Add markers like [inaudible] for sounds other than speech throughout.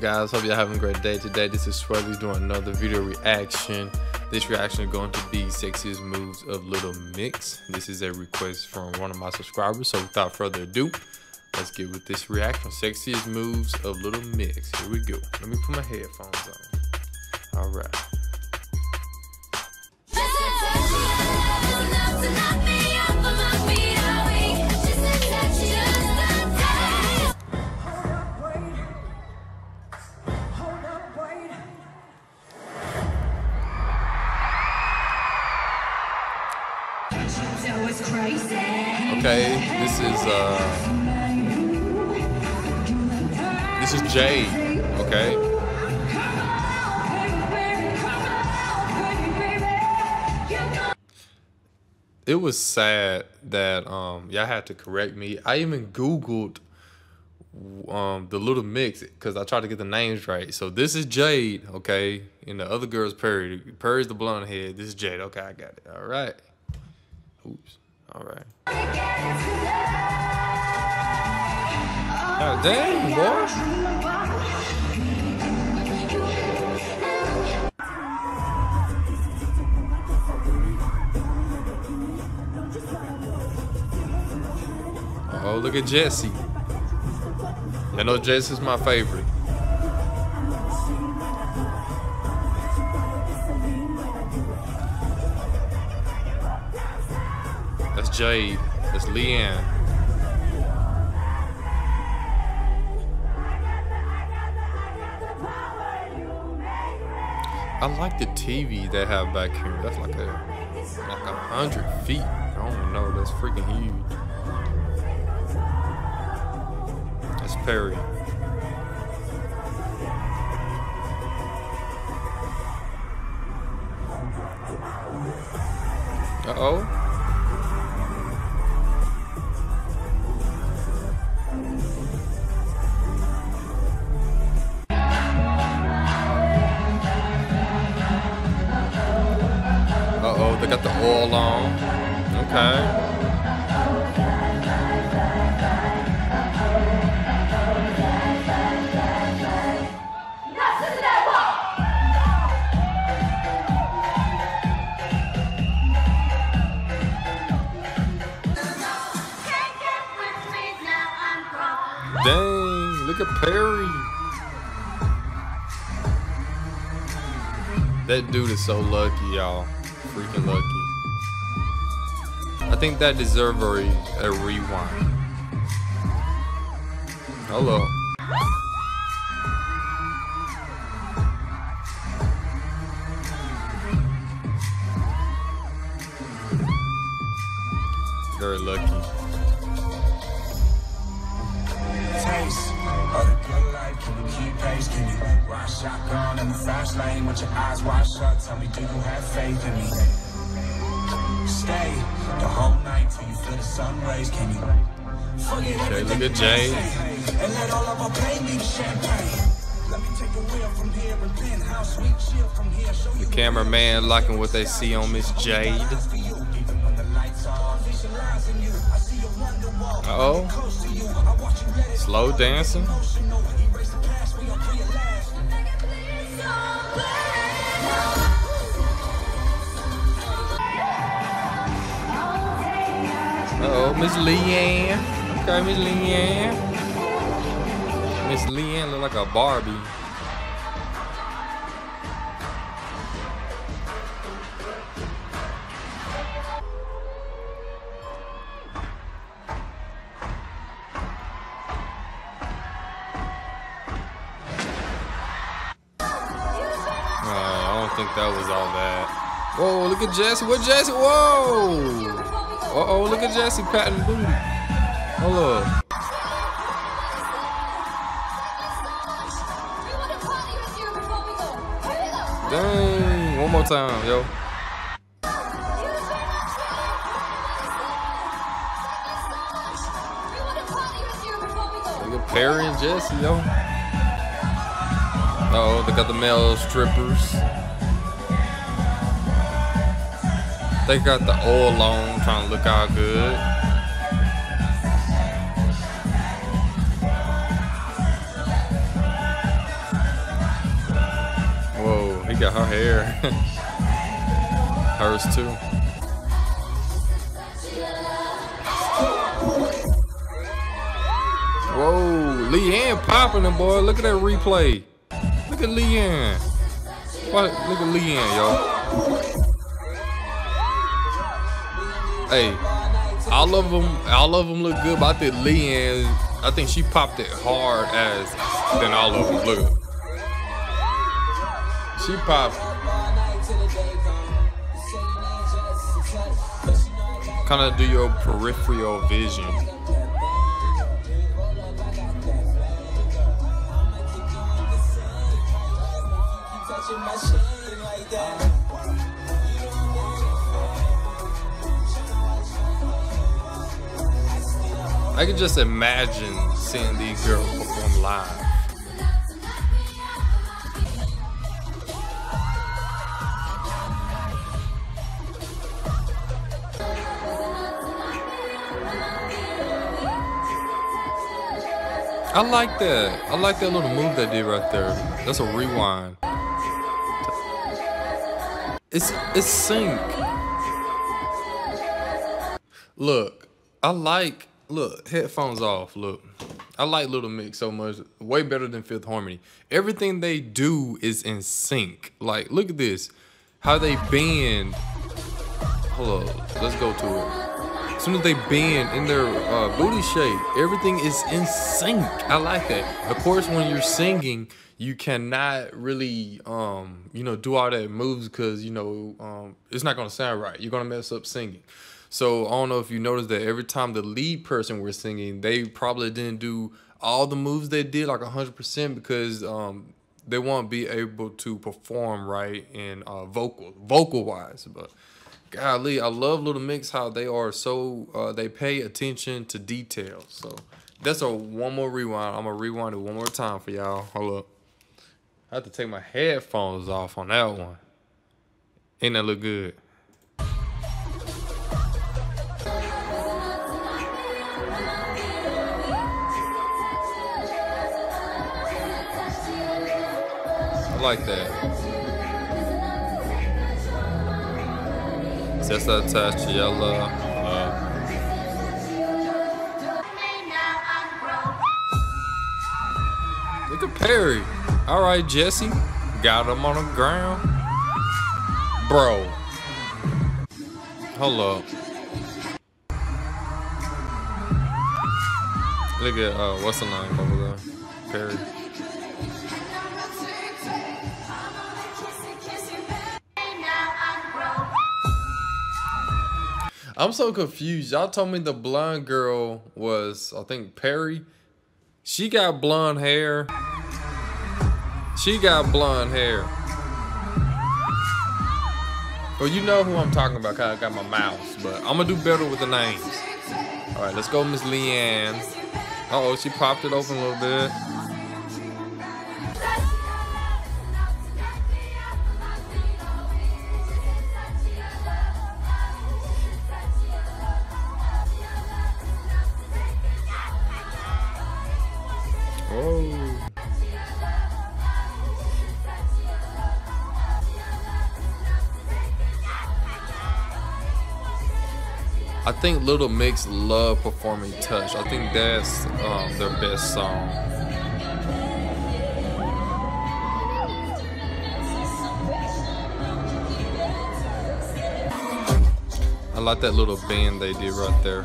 guys. Hope y'all having a great day today. This is Swaylex doing another video reaction. This reaction is going to be sexiest moves of little mix. This is a request from one of my subscribers. So without further ado let's get with this reaction. Sexiest moves of little mix. Here we go. Let me put my headphones on. All right was sad that um y'all had to correct me. I even googled um the little mix because I tried to get the names right. So this is Jade, okay, and the other girl's Perrie. Perrie's the blonde head. This is Jade. Okay, I got it. All right. Oops. All right. God dang, boy. Oh, look at Jesy. I know Jesy's my favorite. That's Jade. That's Leigh-Anne. I like the TV they have back here. That's like a like a hundred feet. I don't know. That's freaking huge. Perrie. Uh oh. Dang, look at Perrie. That dude is so lucky, y'all freaking lucky. I think that deserves a, a rewind. Hello. Very lucky. Taste of the good life, can you keep pace? Can you ride shotgun in the fast lane with your eyes wide shut? Tell me, do you have faith in me? Stay the whole night till you feel the sun rays. Can you forget okay, look at Jay. And let all of our pain be champagne. The cameraman liking what they see on Miss Jade. Uh oh. Slow dancing. Uh oh, Miss Leigh-Anne. Okay, Miss Leigh-Anne. Miss Leigh-Anne look like a Barbie. Think that was all that. Whoa, look at Jesy. What Jesy? Whoa! Uh-oh, look at Jesy patting booty. Hold up. Dang, one more time, yo. Look at Perrie and Jesy, yo. Uh oh, they got the male strippers. They got the oil on, trying to look all good. Whoa, he got her hair. [laughs] Hers too. Whoa, Leigh-Anne popping them, boy. Look at that replay. Look at Leigh-Anne. What? Look at Leigh-Anne, yo. Hey, all of them, all of them look good, but I think Leigh-Anne, I think she popped it hard as than all of them. Look. She popped. Kind of do your peripheral vision. I can just imagine seeing these girls perform live. I like that. I like that little move they did right there. That's a rewind. It's it's sync. Look, I like look headphones off. Look, I like Little Mix so much, way better than Fifth Harmony. Everything they do is in sync. Like, look at this, how they bend. Hold on, let's go to it. As soon as they bend in their uh, booty shape, everything is in sync. I like that. Of course, when you're singing, you cannot really, um, you know, do all that moves because you know um, it's not gonna sound right. You're gonna mess up singing. So I don't know if you noticed that every time the lead person was singing, they probably didn't do all the moves they did like 100% because um, they won't be able to perform right in uh, vocal, vocal wise. But golly, I love Little Mix how they are so uh, they pay attention to details. So that's a one more rewind. I'm gonna rewind it one more time for y'all. Hold up. I have to take my headphones off on that one. Ain't that look good? Like that. Just a touch yellow. Uh, look at Perrie. All right, Jesy. Got him on the ground. Bro. Hold up. Look at, uh, what's the name over there? Perrie. I'm so confused. Y'all told me the blonde girl was, I think, Perrie. She got blonde hair. She got blonde hair. Well, you know who I'm talking about, cause I got my mouse, but I'm gonna do better with the names. All right, let's go, Miss Leigh-Anne. Uh oh, she popped it open a little bit. I think Little Mix love performing Touch. I think that's um, their best song. I like that little band they did right there.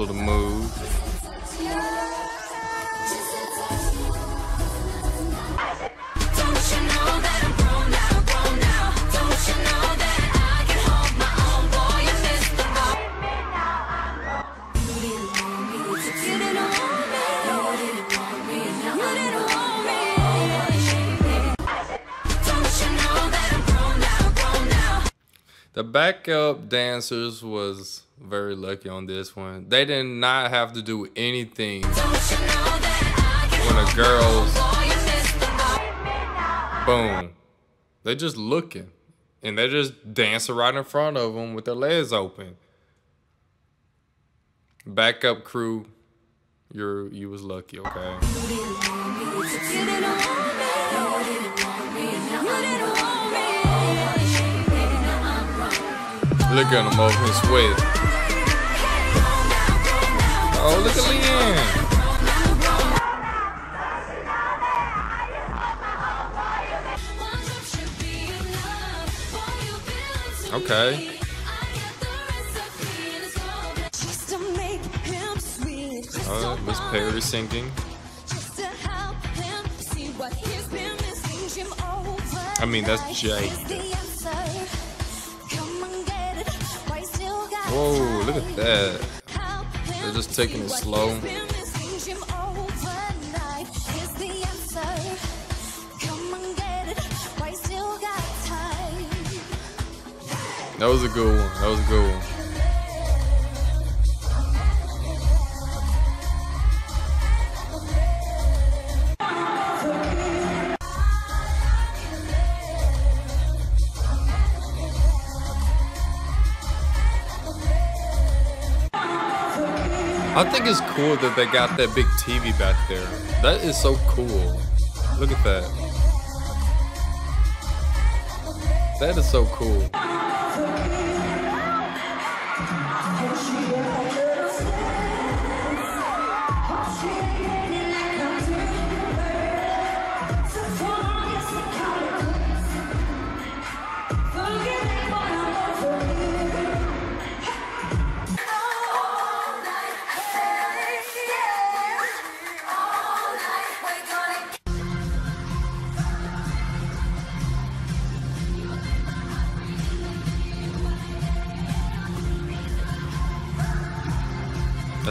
Little move. The backup dancers was very lucky on this one. They did not have to do anything when a girl's boom. They just looking and they just dancing right in front of them with their legs open. Backup crew, you're you was lucky, okay. Look at him over his sweat. Oh, look at Leigh-Anne. Okay. Uh, Miss Perrie singing. I mean, that's Jay. Whoa, look at that. They're just taking it slow. That was a good one. That was a good one. I think it's cool that they got that big TV back there. That is so cool. Look at that. That is so cool.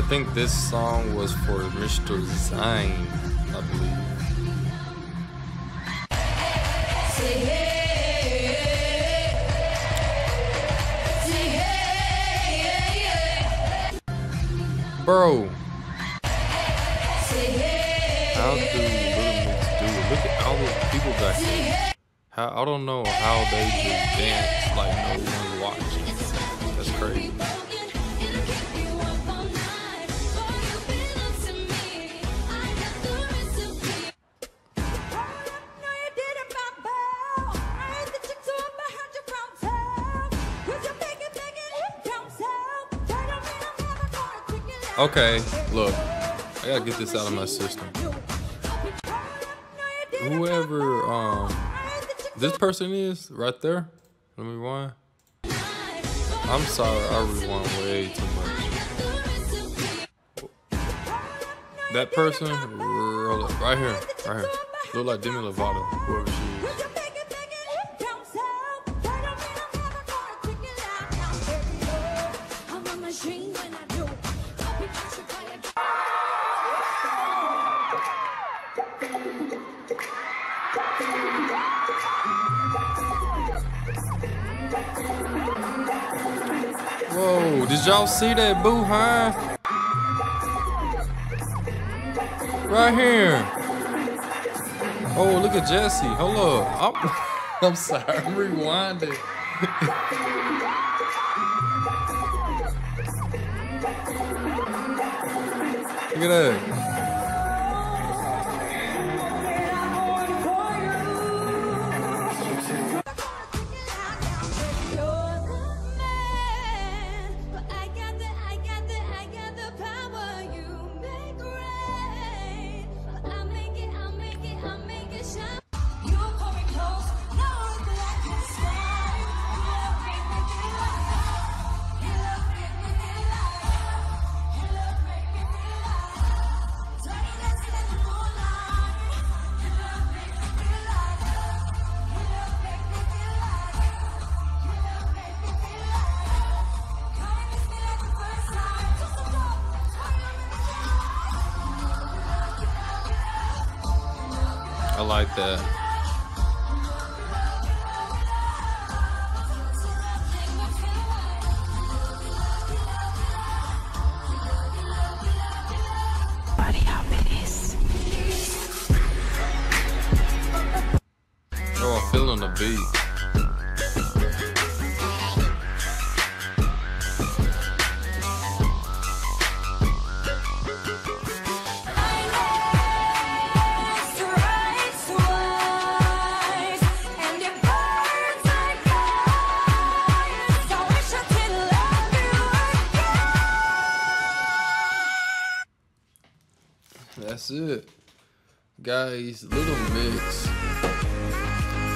Think this song was for Mr. Zayn, I believe. Bro. How do Little Mix do it? Look at all the people back there. How, I don't know how they just dance like no one's watching. That's crazy. Okay, look. I gotta get this out of my system. Whoever um this person is right there. Let me rewind. I'm sorry, I rewind way too much. That person right here, right here. Look like Demi Lovato, whoever she is. Whoa, did y'all see that boo huh? Right here. Oh, look at Jesy. Hold up. I'm, [laughs] I'm sorry. I'm rewinding. look at that. I like that. That's it. Guys, little mix.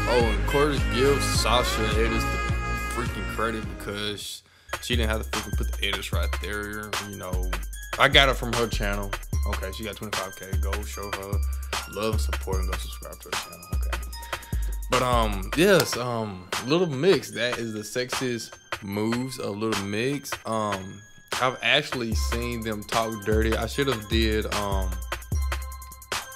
Oh, and Corey gives Sasha edits the freaking credit because she didn't have to freaking put the edits right there. You know, I got it from her channel. Okay, she got 25k. Go show her love, support, and go subscribe to her channel. Okay. But um, yes, um, Little Mix, that is the sexiest moves of Little Mix. Um, I've actually seen them talk dirty. I should have did um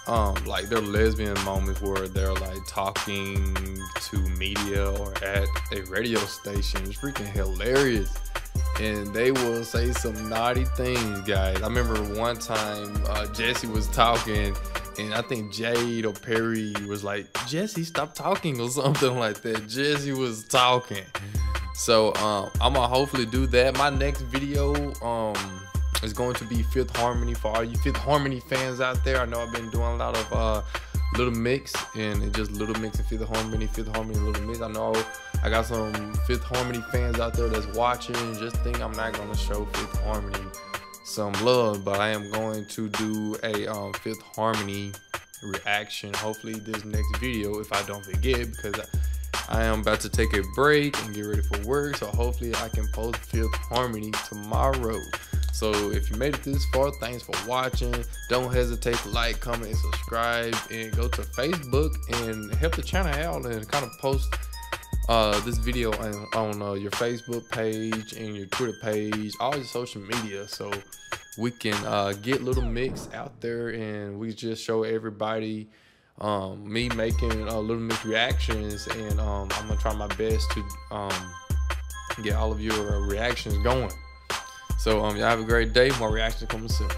um like their lesbian moments where they're like talking to media or at a radio station. It's freaking hilarious. And they will say some naughty things, guys. I remember one time uh, Jesy was talking, and I think Jade or Perrie was like, Jesy, stop talking, or [laughs] something like that. Jesy was talking. So um, I'm gonna hopefully do that. My next video um, is going to be Fifth Harmony for all you Fifth Harmony fans out there. I know I've been doing a lot of uh, Little Mix and just Little Mix and Fifth Harmony, Fifth Harmony, Little Mix. I know I got some Fifth Harmony fans out there that's watching. Just think I'm not gonna show Fifth Harmony some love, but I am going to do a um, Fifth Harmony reaction. Hopefully this next video, if I don't forget, because. I, I am about to take a break and get ready for work, so hopefully I can post Fifth Harmony tomorrow. So if you made it this far, thanks for watching. Don't hesitate to like, comment, and subscribe, and go to Facebook and help the channel out and kind of post uh, this video on, on uh, your Facebook page and your Twitter page, all your social media, so we can uh, get Little Mix out there and we just show everybody um, me making uh, Little Mix reactions, and um, I'm gonna try my best to um, get all of your reactions going. So um, y'all have a great day. More reactions coming soon.